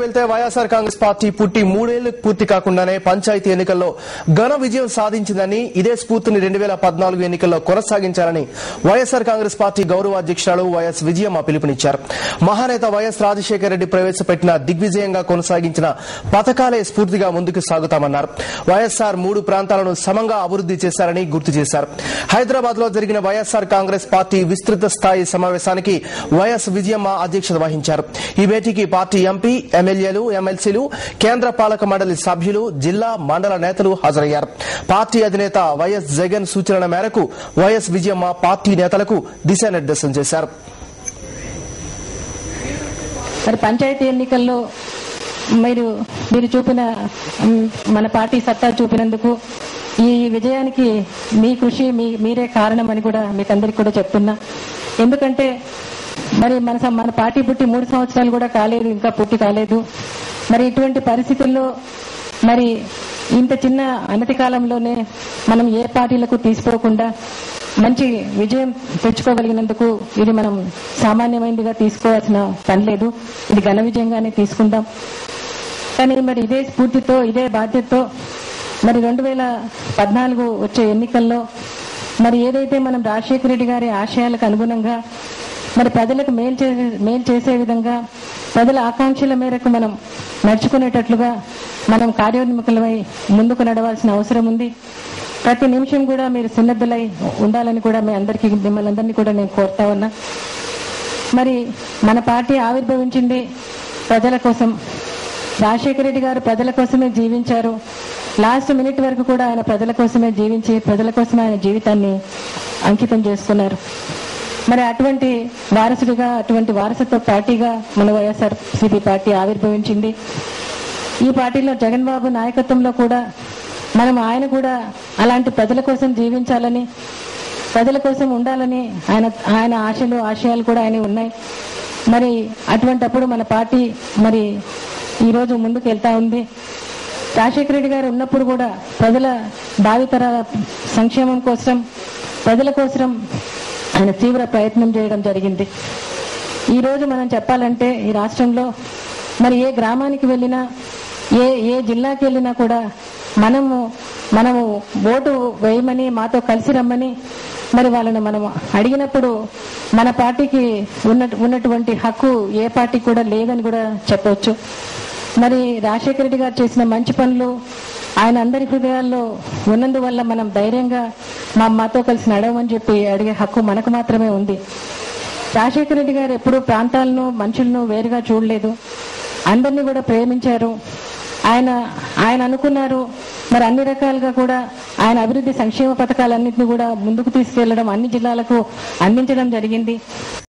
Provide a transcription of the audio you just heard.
వెళ్తే వైఎస్ఆర్ కాంగ్రెస్ పార్టీ పుట్టి మూడేళ్ళు పూర్తి కాకుండానే పంచాయతీ ఎన్నికల్లో ఘన విజయం సాధించిందని ఇదే స్ఫూర్తిని రెండు వేల పద్నాలుగు ఎన్నికల్లో కొనసాగించాలని వైఎస్ఆర్ కాంగ్రెస్ పార్టీ గౌరవ అధ్యక్షురాలు వైఎస్ విజయమ్మ పిలుపునిచ్చారు. మహానేత వైఎస్ రాజశేఖర రెడ్డి ప్రవేశపెట్టిన దిగ్విజయంగా కొనసాగించిన పథకాలే స్ఫూర్తిగా ముందుకు సాగుతామన్నారు. వైఎస్ఆర్ మూడు ప్రాంతాలను సమంగా అభివృద్ది చేశారని గుర్తు చేశారు. హైదరాబాద్లో జరిగిన వైఎస్ఆర్ కాంగ్రెస్ పార్టీ విస్తృత స్థాయి సమావేశానికి వైఎస్ విజయమ్మ అధ్యక్షత వహించారు. ఈ భేటీకి పార్టీ ఎంపీ ఎమ్మెల్యేలు ఎమ్మెల్సీలు కేంద్ర పాలక మండలి సభ్యులు జిల్లా మండల నేతలు హాజరయ్యారు. పార్టీ అధినేత వైఎస్ జగన్ సూచనల మేరకు వైఎస్ విజయమ్మ పార్టీ నేతలకు దిశానిర్దేశం చేశారు. మరి పంచాయతీ ఎన్నికల్లో మీరు మీరు చూపిన మన పార్టీ సత్తా చూపినందుకు ఈ విజయానికి మీ కృషి మీ మీరే కారణం అని కూడా మీకు అందరికి కూడా చెప్తున్నా. ఎందుకంటే మరి మన మన పార్టీ పుట్టి మూడు సంవత్సరాలు కూడా కాలేదు ఇంకా పుట్టి కాలేదు. మరి ఇటువంటి పరిస్థితుల్లో మరి ఇంత చిన్న అనతి కాలంలోనే మనం ఏ పార్టీలకు తీసుకోకుండా మంచి విజయం తెచ్చుకోగలిగినందుకు ఇది మనం సామాన్యమైనదిగా తీసుకోవాల్సిన పని లేదు. ఇది ఘన విజయంగానే తీసుకుందాం. కానీ మరి ఇదే స్ఫూర్తితో ఇదే బాధ్యతతో మరి రెండు వేల పద్నాలుగు వచ్చే ఎన్నికల్లో మరి ఏదైతే మనం రాజశేఖర రెడ్డి గారి ఆశయాలకు అనుగుణంగా మరి ప్రజలకు మేలు చేసే మేలు చేసే విధంగా ప్రజల ఆకాంక్షల మేరకు మనం నడుచుకునేటట్లుగా మనం కార్యోన్ముఖులమై ముందుకు నడవాల్సిన అవసరం ఉంది. ప్రతి నిమిషం కూడా మీరు సున్నద్ధులై ఉండాలని కూడా మీ అందరికీ మిమ్మల్ని అందరినీ కూడా నేను కోరుతా ఉన్నా. మరి మన పార్టీ ఆవిర్భవించింది ప్రజల కోసం. రాజశేఖర రెడ్డి గారు ప్రజల కోసమే జీవించారు. లాస్ట్ మినిట్ వరకు కూడా ఆయన ప్రజల కోసమే జీవించి ప్రజల కోసమే ఆయన జీవితాన్ని అంకితం చేసుకున్నారు మరి అటువంటి వారసుడిగా అటువంటి వారసత్వ పార్టీగా మన వైఎస్ఆర్ సిపి పార్టీ ఆవిర్భవించింది. ఈ పార్టీలో జగన్ బాబు నాయకత్వంలో కూడా మనం ఆయన కూడా అలాంటి ప్రజల కోసం జీవించాలని ప్రజల కోసం ఉండాలని ఆయన ఆయన ఆశలు ఆశయాలు కూడా ఆయన ఉన్నాయి. మరి అటువంటప్పుడు మన పార్టీ మరి ఈరోజు ముందుకు వెళ్తా ఉంది. రాజశేఖర రెడ్డి గారు ఉన్నప్పుడు కూడా ప్రజల భావితరాల సంక్షేమం కోసం ప్రజల కోసం ఆయన తీవ్ర ప్రయత్నం చేయడం జరిగింది. ఈరోజు మనం చెప్పాలంటే ఈ రాష్ట్రంలో మరి ఏ గ్రామానికి వెళ్ళినా ఏ ఏ జిల్లాకి వెళ్ళినా కూడా మనము మనము ఓటు వేయమని మాతో కలిసి రమ్మని మరి వాళ్ళని మనం అడిగినప్పుడు మన పార్టీకి ఉన్న ఉన్నటువంటి హక్కు ఏ పార్టీకి కూడా లేదని కూడా చెప్పవచ్చు మరి రాజశేఖర రెడ్డి గారు చేసిన మంచి పనులు ఆయన అందరి హృదయాల్లో ఉన్నందువల్ల మనం ధైర్యంగా మా మాతో కలిసి నడవమని చెప్పి అడిగే హక్కు మనకు మాత్రమే ఉంది. రాజశేఖర రెడ్డి గారు ఎప్పుడూ ప్రాంతాలను మనుషులను వేరుగా చూడలేదు. అందరినీ కూడా ప్రేమించారు. ఆయన ఆయన అనుకున్నారు. మరి అన్ని రకాలుగా కూడా ఆయన అభివృద్ధి సంక్షేమ పథకాలన్నింటినీ కూడా ముందుకు తీసుకెళ్ళడం అన్ని జిల్లాలకు అందించడం జరిగింది.